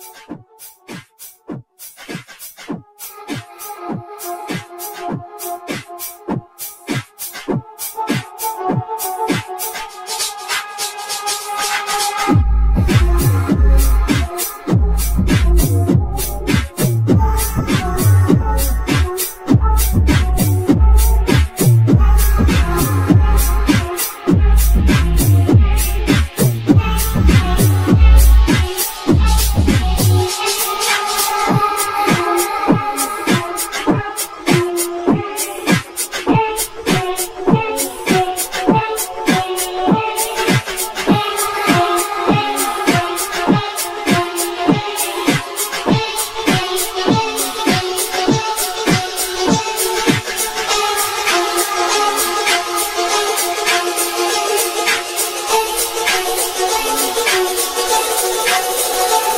like Thank you.